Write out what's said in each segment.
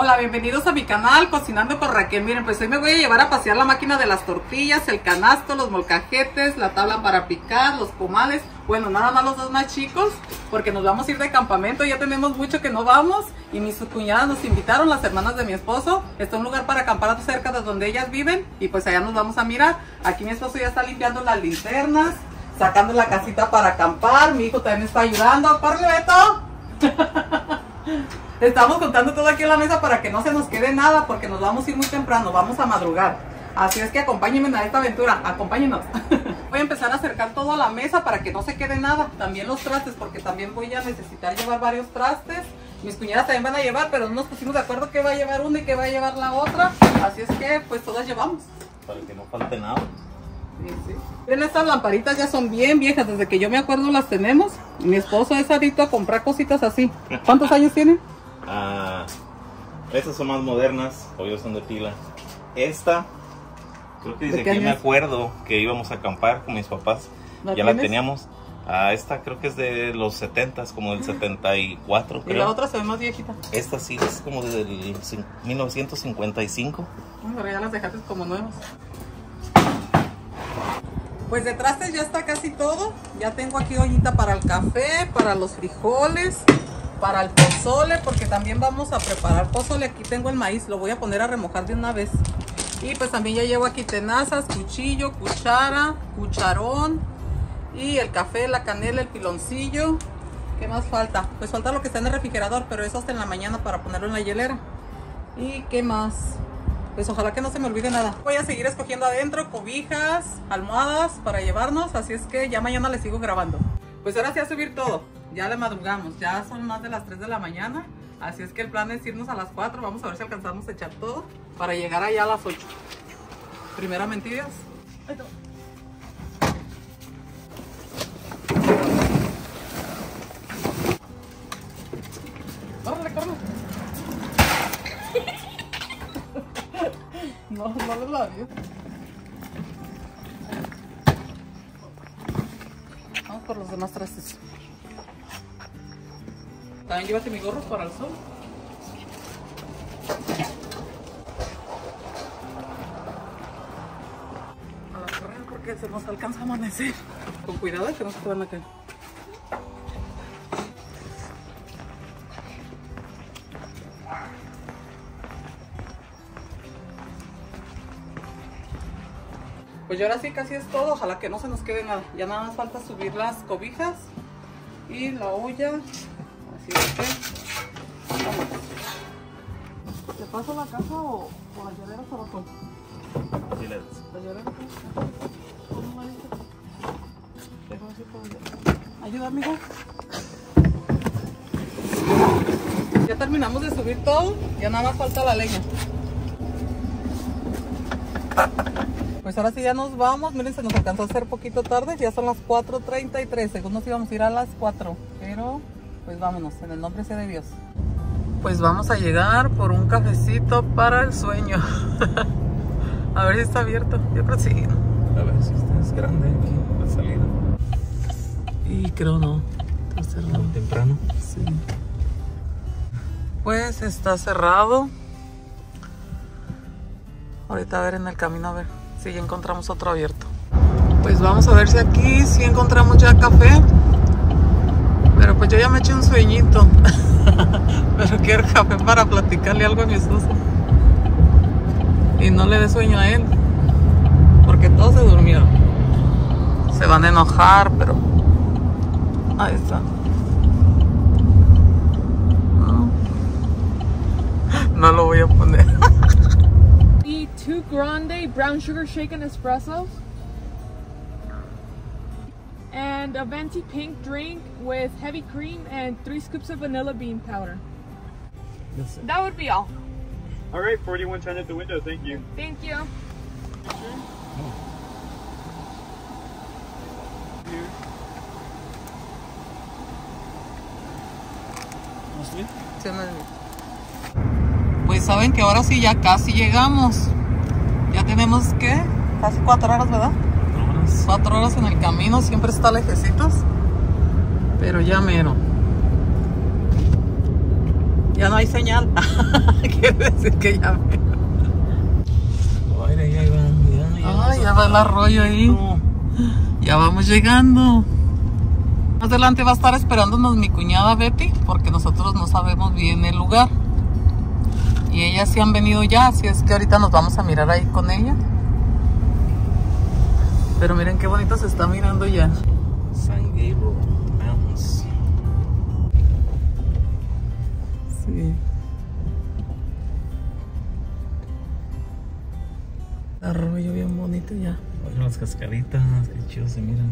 Hola, bienvenidos a mi canal Cocinando con Raquel. Miren, pues hoy me voy a llevar a pasear la máquina de las tortillas, el canasto, los molcajetes, la tabla para picar, los comales. Bueno, nada más los dos más chicos, porque nos vamos a ir de campamento. Ya tenemos mucho que no vamos y mis cuñadas nos invitaron, las hermanas de mi esposo. Está un lugar para acampar cerca de donde ellas viven y pues allá nos vamos a mirar. Aquí mi esposo ya está limpiando las linternas, sacando la casita para acampar. Mi hijo también está ayudando. ¡Corre, Beto! Estamos contando todo aquí en la mesa para que no se nos quede nada porque nos vamos a ir muy temprano, vamos a madrugar. Así es que acompáñenme a esta aventura, acompáñenos. voy a empezar a acercar todo a la mesa para que no se quede nada. También los trastes porque también voy a necesitar llevar varios trastes. Mis cuñadas también van a llevar, pero no nos pusimos de acuerdo que va a llevar una y que va a llevar la otra. Así es que pues todas llevamos. Para que no falte nada. Sí, sí. Miren, estas lamparitas ya son bien viejas, desde que yo me acuerdo las tenemos. Mi esposo es adicto a comprar cositas así. ¿Cuántos años tiene? Ah, estas son más modernas, obvio son de pila. Esta, creo que ¿De desde que me acuerdo que íbamos a acampar con mis papás, ¿La ya la teníamos. Ah, esta creo que es de los 70 como del 74, Y creo. la otra se ve más viejita. Esta sí es como desde el cin- 1955. Ay, Pero ya las dejaste como nuevas. Pues de trastes ya está casi todo. Ya tengo aquí ollita para el café, para los frijoles, para el pozole, porque también vamos a preparar pozole. Aquí tengo el maíz, lo voy a poner a remojar de una vez. Y pues también ya llevo aquí tenazas, cuchillo, cuchara, cucharón y el café, la canela, el piloncillo. ¿Qué más falta? Pues falta lo que está en el refrigerador, pero eso hasta en la mañana para ponerlo en la hielera. ¿Y qué más? Pues ojalá que no se me olvide nada. Voy a seguir escogiendo adentro cobijas, almohadas para llevarnos, así es que ya mañana les sigo grabando. Pues ahora sí a subir todo. Ya le madrugamos, ya son más de las 3 de la mañana. Así es que el plan es irnos a las 4. Vamos a ver si alcanzamos a echar todo para llegar allá a las 8. Primeramente Dios. Córrele, córrele. No, no lo labios. Vamos por los demás trastes. También llévate mi gorro para el sol. A la correa porque se nos alcanza a amanecer. Con cuidado que no se te van a caer. Pues ya ahora sí casi es todo, ojalá que no se nos quede nada. Ya nada más falta subir las cobijas y la olla. ¿Te paso la caja o, o la llavera hasta abajo? La llavera hasta abajo. ¿Cómo la dices? Déjame ver por allá. Ayuda, amigo. Ya terminamos de subir todo, ya nada más falta la leña. Pues ahora sí ya nos vamos. Miren, se nos alcanzó a hacer poquito tarde. Ya son las 4.33. Según nos íbamos a ir a las 4. Pues vámonos. En el nombre sea de Dios. Pues vamos a llegar por un cafecito para el sueño. a ver si está abierto. Yo creo que sí. A ver si esta es grande aquí, la salida. Y creo no. Está cerrado. Muy temprano. Sí. Pues está cerrado. Ahorita a ver en el camino a ver si ya encontramos otro abierto. Pues vamos a ver si aquí sí encontramos ya café. Pero pues yo ya me eché un sueñito. Pero quiero café para platicarle algo a mi esposo. Y no le dé sueño a él. Porque todos se durmieron. Se van a enojar, pero... Ahí está. No. Lo voy a poner. Need two grande brown sugar shaken espressos and a venti pink drink with heavy cream and three scoops of vanilla bean powder. That would be all. All right, 4110 at the window. Thank you. Thank you. Pues saben que ahora sí ya casi llegamos. Ya tenemos que casi cuatro horas, ¿verdad? Cuatro horas en el camino, siempre está lejecitos. Pero ya mero. Ya no hay señal. Quiere decir que ya me... Ay, ya van, ya, Ay, ya va el arroyo ahí. Ya vamos llegando. Más adelante va a estar esperándonos mi cuñada Betty, porque nosotros no sabemos bien el lugar. Y ellas sí han venido ya, así es que ahorita nos vamos a mirar ahí con ella. Pero miren qué bonito se está mirando ya. San Gabriel Mountains. Sí. Arroyo bien bonito ya. Oigan las cascaditas, qué chido se miran.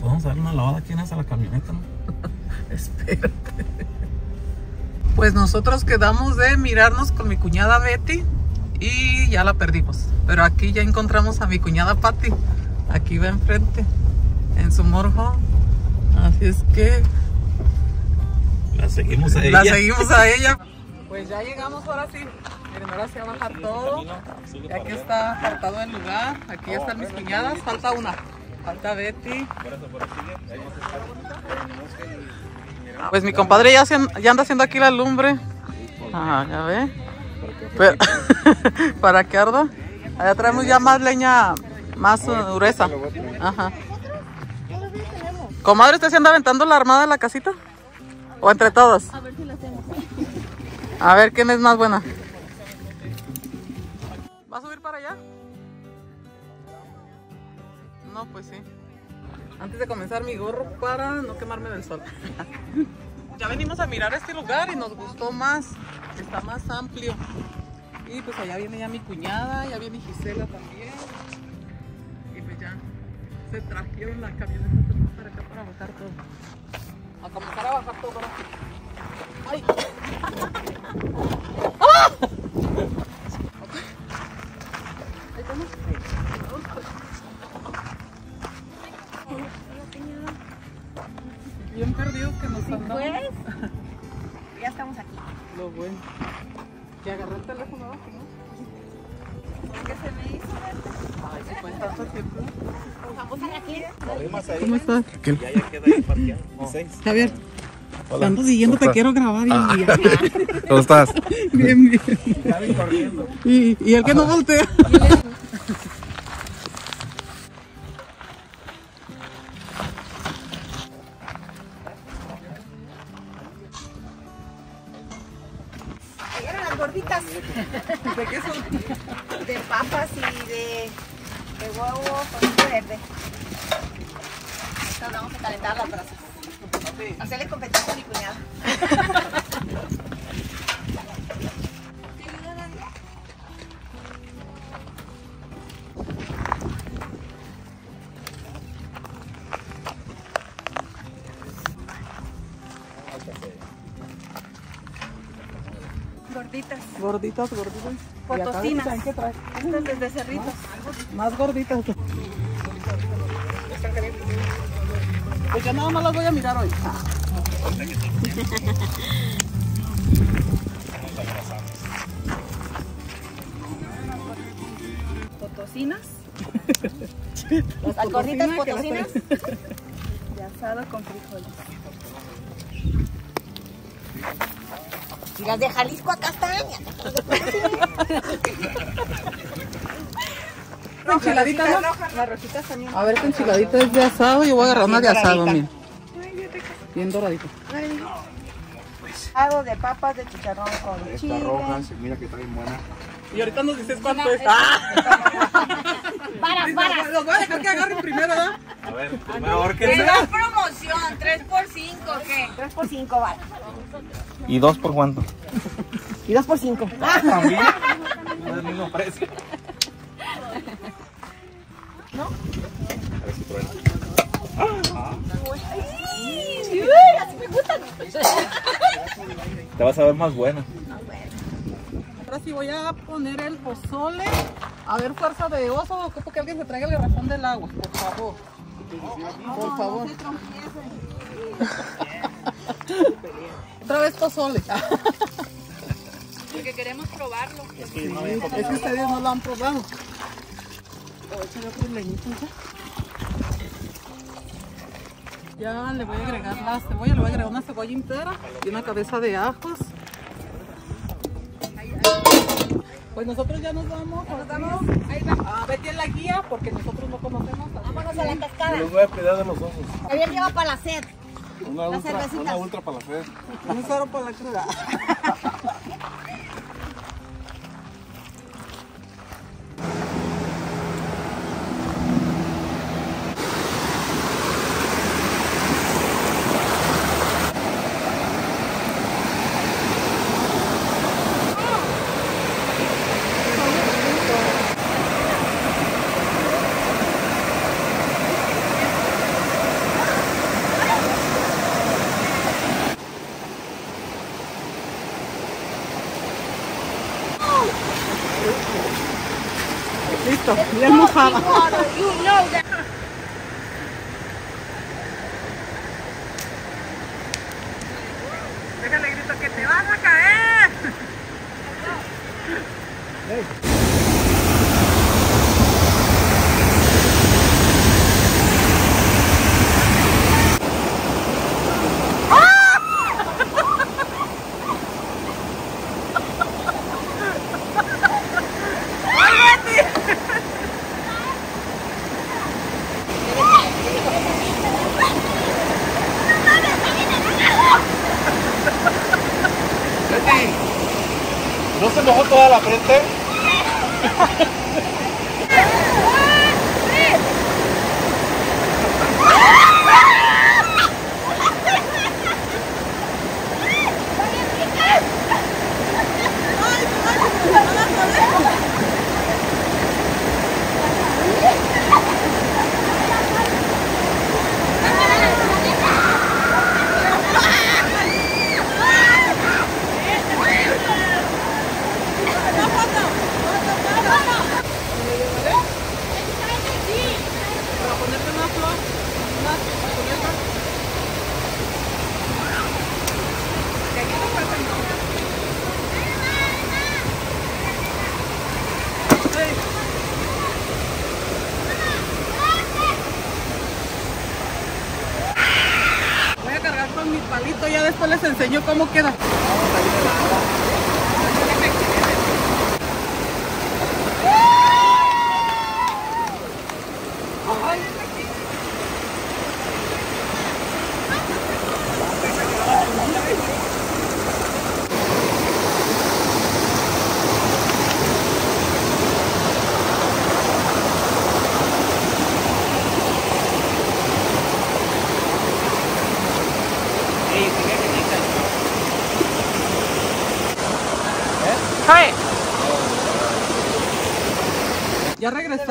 Podemos darle una lavada aquí en esa la camioneta, ¿no? Espérate. Pues nosotros quedamos de mirarnos con mi cuñada Betty y ya la perdimos. Pero aquí ya encontramos a mi cuñada Patty. Aquí va enfrente, en su morjo. Así es que La seguimos a la ella. seguimos a ella. Pues ya llegamos ahora sí. Miren, ahora sí a bajar todo. Y aquí está apartado el lugar. Aquí ya están mis cuñadas. Falta una. Falta Betty. Pues mi compadre ya, ya anda haciendo aquí la lumbre. Ah, ya ve. Pero- para que arda. Allá traemos ya más leña, más gruesa. Ajá. Comadre, ¿usted se anda aventando la armada de la casita? ¿O entre todos? A ver si hacemos. A ver quién es más buena. ¿Va a subir para allá? No, pues sí. Antes de comenzar mi gorro para no quemarme del sol. ya venimos a mirar este lugar y nos gustó más. Está más amplio. Y pues allá viene ya mi cuñada, ya viene Gisela también. Y pues ya se trajeron la camioneta también para acá para bajar todo. A comenzar a bajar todo ahora. ¡Ay! Bien perdidos que nos andamos. Pues, ya estamos aquí. Lo bueno. Que agarré el teléfono abajo, ¿no? ¿Qué se me hizo? Ay, se puede tanto tiempo. ¿Cómo estás? Ya, ya queda ahí parqueado. Seis. Javier. Te ando siguiendo, te quiero grabar y ¿Cómo estás? bien, bien. Y, y el que no voltea. Gorditas. Gorditas, gorditas. ¿Y acá Potosinas. qué? Estas desde cerritos. Más gorditas. Pues ya nada más las voy a mirar hoy. Potosinas. Las gorditas potosinas. De asado con frijoles. Y las de Jalisco acá están. Enchiladita, ¿no? Las rojitas también. A ver, esta enchiladita es de asado. Yo voy a agarrar una de asado, mira. Bien doradita. Asado de papas de chicharrón con chile. mira que está bien buena. Y ahorita nos dices cuánto es. ¡Ah! Para. Los voy a dejar que agarren primero, ¿verdad? A ver, primero ahorquen. Es la promoción, 3 por 5, ¿qué? 3 por 5, vale. ¿Y dos por cuánto? Y 2 por 5. También. No es el mismo precio. ¿No? A ver si así me gustan. Te vas a ver más buena. Ahora sí voy a poner el pozole. A ver, fuerza de oso. Ocupo que alguien se traiga el garrafón del agua, por favor. Por favor. Otra vez pozole. Porque queremos probarlo. Es que no había Es que ustedes no lo han probado. Ya le voy a agregar la cebolla, le voy a agregar una cebolla entera y una cabeza de ajos. Pues nosotros ya nos vamos. Nos vamos. A ver en la guía porque nosotros no conocemos. Vámonos a la cascada. Les voy a cuidar de los osos. Ayer lleva para la sed. Una Las ultra, cervecitas. una ultra para la fe. Un cero por la cruda. mojada. You know that. Grito que te vas a caer.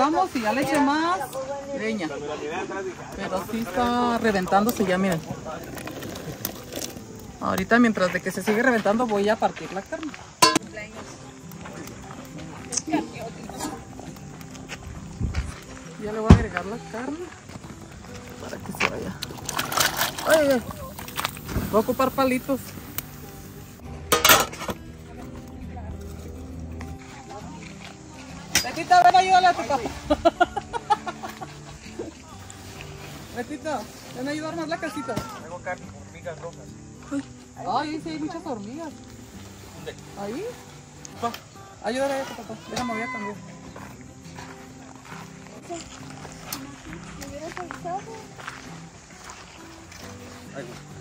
Ya regresamos y ya le eché más leña. Pero sí está reventándose ya, miren. Ahorita mientras de que se sigue reventando voy a partir la carne. Ya le voy a agregar la carne para que se vaya. Ay, ay. Voy a ocupar palitos. Betito, ven, ayúdale a tu papá. Betito, ven a ayudar más la casita. Tengo carne, hormigas rojas. Ay, sí, hay muchas hormigas. ¿Ahí? Va, ayúdale a tu papá. Déjame, voy a cambiar. Ay, güey.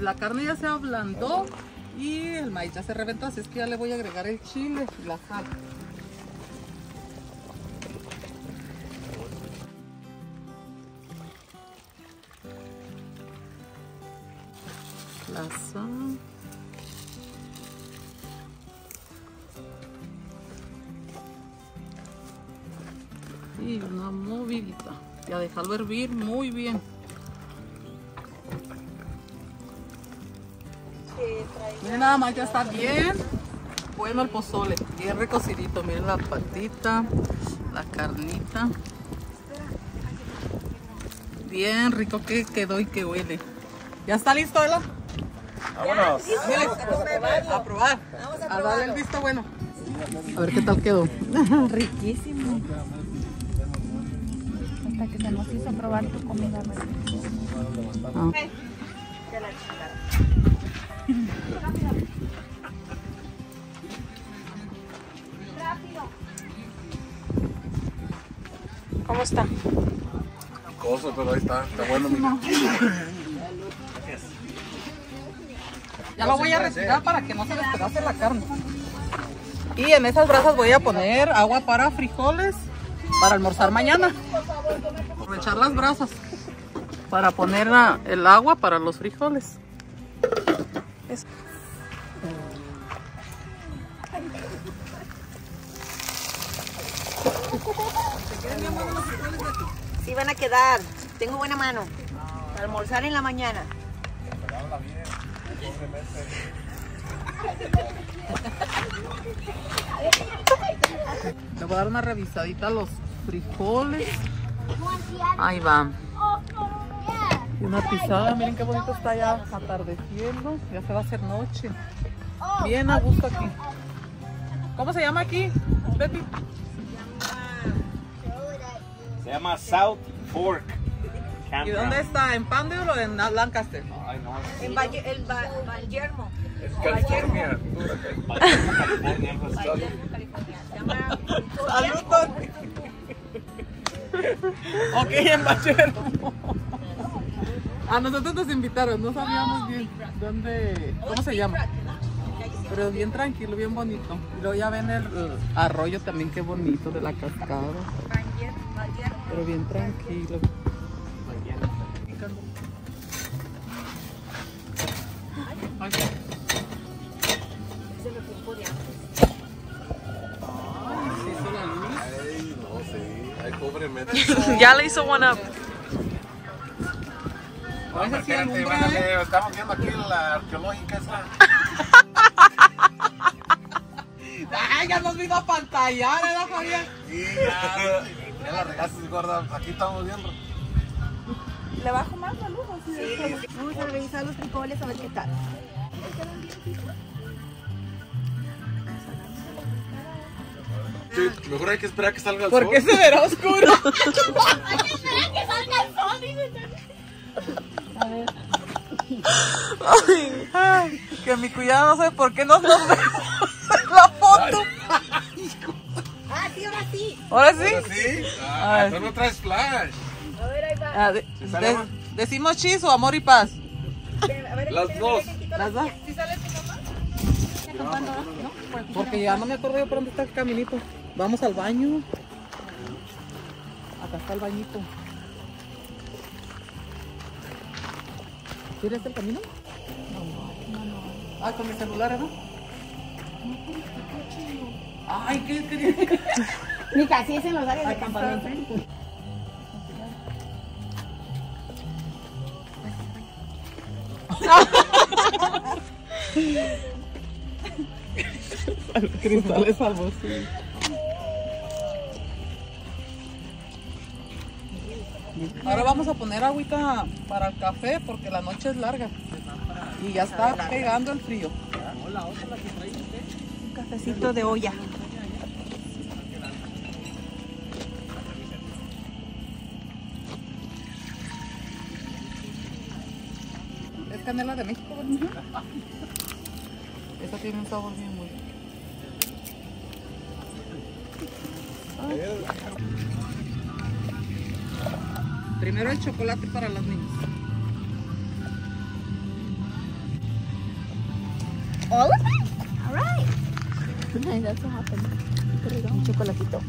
Pues la carne ya se ablandó y el maíz ya se reventó, así es que ya le voy a agregar el chile y la sal. La sal. Y una movidita. Y a dejarlo hervir muy bien. Miren nada más, ya está bien bueno el pozole, bien recocidito. Miren la patita, la carnita. Bien rico que quedó y que huele. ¿Ya está listo, Ela? Vámonos. A probar. A darle el visto bueno. A ver qué tal quedó. Riquísimo. Hasta que se nos hizo probar tu comida. Ah. Pero ahí está. Está bueno, mira. Ya lo voy a retirar para que no se despedace la carne. Y en esas brasas voy a poner agua para frijoles para almorzar mañana. Aprovechar las brasas para poner la- el agua para los frijoles. Es- Sí van a quedar. Tengo buena mano. Para almorzar en la mañana. Le voy a dar una revisadita a los frijoles. Ahí va. Una pisada, miren qué bonito está ya atardeciendo. Ya se va a hacer noche. Bien a gusto aquí. ¿Cómo se llama aquí, Betty? Se llama South Fork. ¿Y dónde está? ¿En Pandale o en Lancaster? Ay, no, En Valle, el Ba- Vallermo. Es California. California, pues. Vallermo, California. Se llama ¡Saludos! ok, en Bachero. A nosotros nos invitaron, no sabíamos bien dónde, cómo se llama. Pero bien tranquilo, bien bonito. Y luego ya ven el, el arroyo también, qué bonito de la cascada. Pero bien tranquilo. Ay, Es los tiempos de antes. se hizo la luz. Ay, no, sí. Ay, pobremente. Ya le hizo one up. A veces sí Espérate, bájale, ¿eh? Estamos viendo aquí la arqueológica esa. Ay, ya nos vino a pantallar, ¿verdad, Javier? Sí, ya. Ya la regaste, gorda. Aquí estamos viendo. ¿Le bajo más la luz? o sí? Vamos a revisar los frijoles a ver qué tal. Sí, mejor hay que esperar a que salga el ¿Por sol. qué se verá oscuro? Ay, ay, que mi cuidado no sé por qué no nos vemos en la foto. Ah, sí, ahora sí. Ahora sí. Ah, ver. tú no traes flash. A ver, ahí va. Ah, de- de- decimos chis o amor y paz. A ver, Las dos. Las dos. ¿Sí sale tu mamá? ¿Está comprando ahora? No, Porque ya no me acuerdo yo por dónde está el caminito. Vamos al baño. Acá está el bañito. ¿Quieres el camino? Ah, con mi celular, ¿no? Ay, ¿qué quería? Ni casi es en los áreas de campamento. Cristales salvos, sí. Ahora vamos a poner agüita para el café porque la noche es larga. Y ya está pegando el frío. Un cafecito de olla. Canela de México, ¿verdad? Esta tiene un sabor bien bueno. Primero el chocolate para las niñas. All of it? All right. That's what happened. Un chocolatito.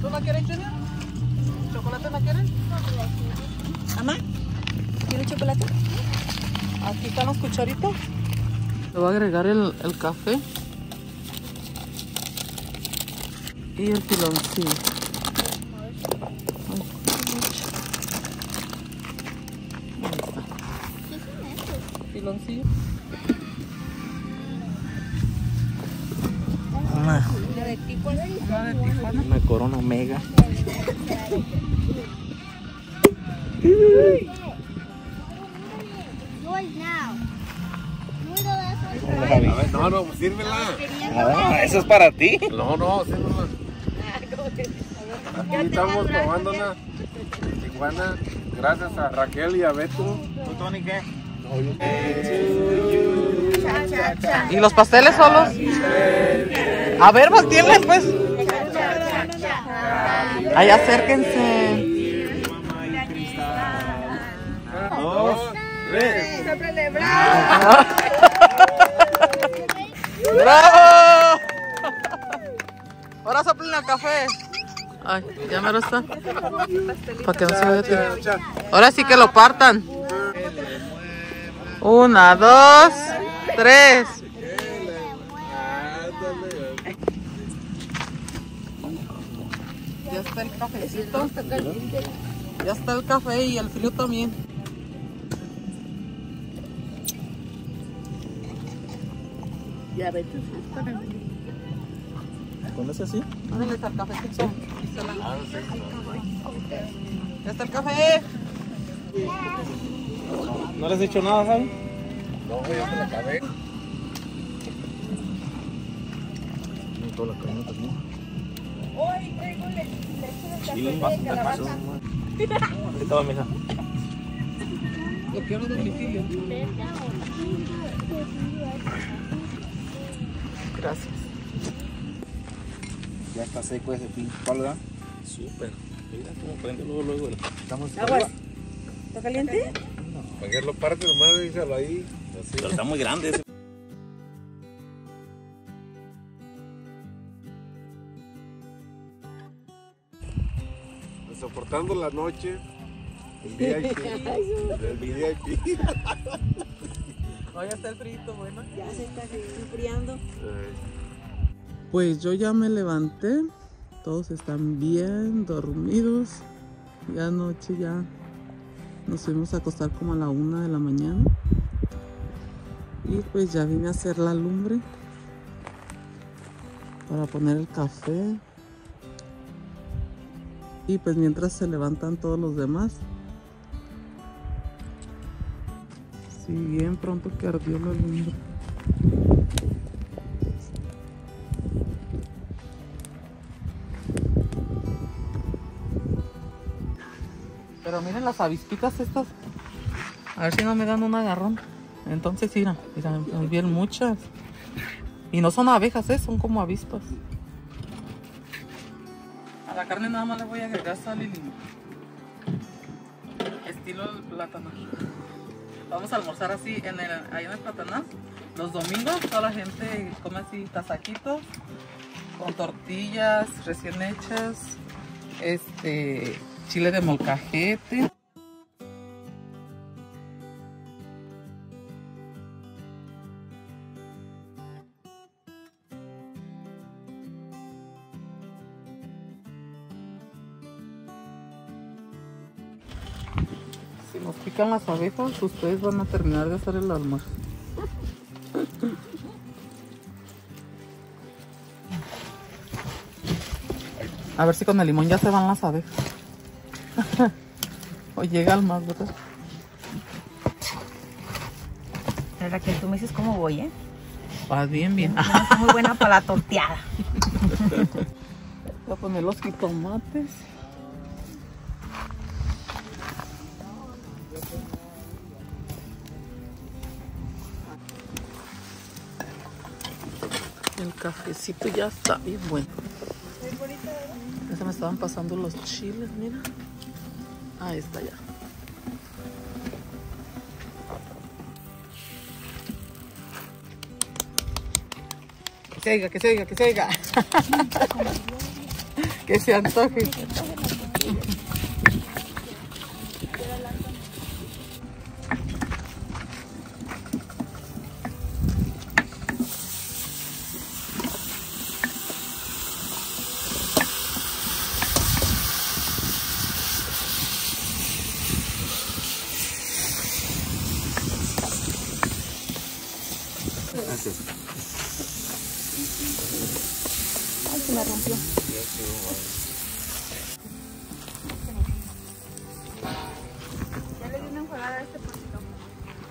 ¿Tú no quieres, Junior? ¿Chocolate no quieren? Mamá, ¿quiere chocolate? Aquí están los cucharitos. Le voy a agregar el, el café. Y el piloncillo. No, no, pues sírvela. Ah, eso es para ti. No, no, sírvela. Aquí estamos tomándola. Tijuana. Gracias a Raquel y a Beto. ¿Tú, Tony, qué? ¿Y los pasteles solos? A ver, volteenle, pues. Ahí acérquense. Dos, tres. ¡Bravo! Ahora soplen el café. Ay, ya me lo está. Para que no se vaya. Ahora sí que lo partan. Una, dos, tres. Ya está el cafecito. Ya está el café y el frío también. ¿Con ese así? ¿Dónde está el cafecito? Ya está el café. ¿No les he dicho nada, Javi? No, ya me la acabé. Toda la carne también. Ahorita va, mija. Lo quiero a domicilio. Gracias. Ya está seco ese pinche palo, ¿verdad? Súper. Mira cómo prende luego, luego. Estamos ¿Está caliente? Para que lo parte nomás, déjalo ahí. Así. Pero está muy grande ese. Soportando la noche. El VIP. El VIP. No, ya está el frito, bueno. Ya se está enfriando. Pues yo ya me levanté, todos están bien dormidos. Ya anoche ya nos fuimos a acostar como a la una de la mañana. Y pues ya vine a hacer la lumbre para poner el café. Y pues mientras se levantan todos los demás. Sí, bien pronto que ardió la lumbre. Pero miren las avispitas estas. A ver si no me dan un agarrón. Entonces, mira, mira, bien muchas. Y no son abejas, ¿eh? son como avispas. A la carne nada más le voy a agregar sal y limón. Estilo plátano. Vamos a almorzar así en el, ahí en el platanal. Los domingos toda la gente come así tasaquitos con tortillas recién hechas, este chile de molcajete. Pican las abejas, ustedes van a terminar de hacer el almuerzo. A ver si con el limón ya se van las abejas. o llega al más, ¿verdad? Raquel, tú me dices cómo voy, ¿eh? Va bien, bien. Yo no soy muy buena para la torteada. Voy a poner los jitomates. Cafecito ya está bien bueno. Ya se me estaban pasando los chiles, mira. Ahí está ya. Que se que se que se que se antoje.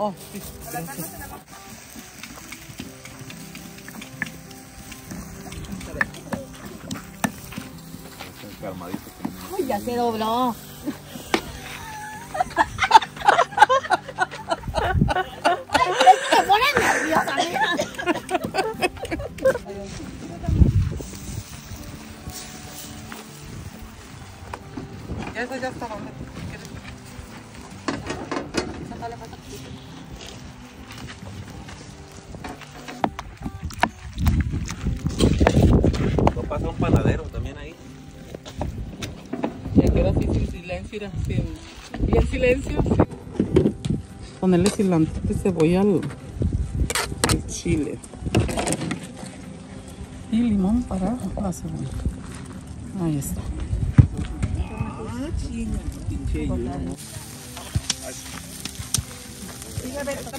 Oh, sí. Gracias. Ay, ya se dobló. Se pone nerviosa, mira. Eso ya está sin... Y en silencio, sí. Ponerle cilantro y cebolla al, al chile. Y limón para la cebolla. Ahí está. Acá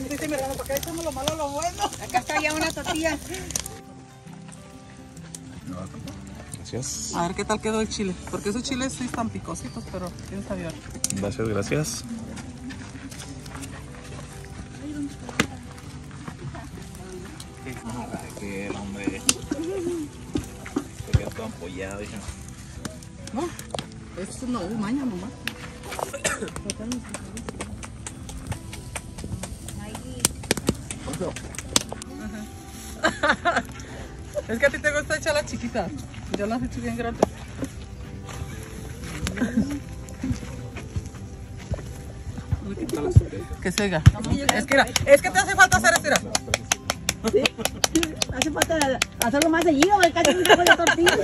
Dice, ¿dónde dice mi hermano? ¿Para qué echamos lo malo lo bueno? Acá está ya una tortilla. Gracias. A ver qué tal quedó el chile. Porque esos chiles sí están picositos, pero quién sabe. Gracias, gracias. Ay, qué hombre. Se quedó todo ampollado, hija. No, es una maña nomás. Ajá. Es que a ti te gusta echar las chiquitas. Yo las he hecho bien grandes. Que se oiga. Es que, es que te hace falta hacer esto. mira. Hace falta hacerlo más seguido. Casi no se la tortilla.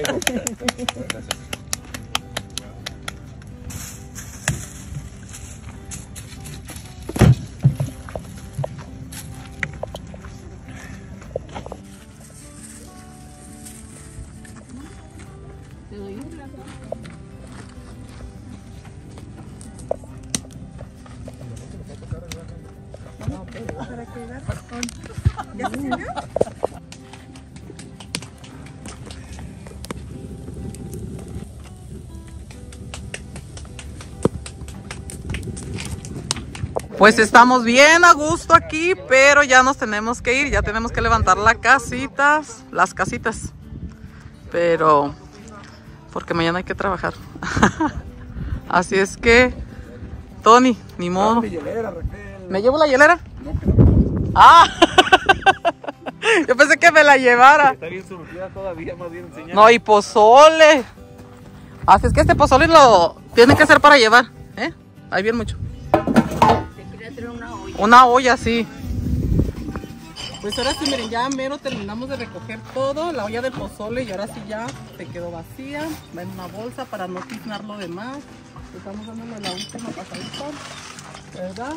Pues estamos bien a gusto aquí, pero ya nos tenemos que ir, ya tenemos que levantar las casitas, las casitas. Pero, porque mañana hay que trabajar. Así es que, Tony, ni modo. ¿Me llevo la hielera? Ah, yo pensé que me la llevara. Está bien surtida todavía, más bien enseñar. No, y pozole. Así es que este pozole lo tiene que ser para llevar, ¿eh? Ahí viene mucho. Una olla, sí. Pues ahora sí, miren, ya mero terminamos de recoger todo, la olla del pozole y ahora sí ya se quedó vacía. Va en una bolsa para no tiznar lo demás. Estamos dándole la última pasadita, ¿verdad?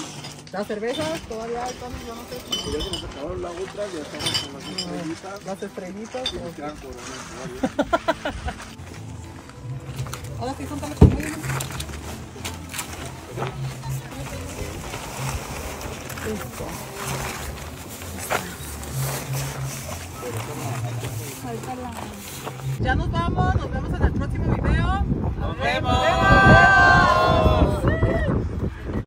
Las cervezas todavía Tony, yo no sé si... Ya se nos acabaron las otras, ya estamos con las estrellitas. Las estrellitas. Nos quedan coronas todavía. Ahora sí, son tales Ya nos vamos, nos vemos en el próximo video. Nos vemos.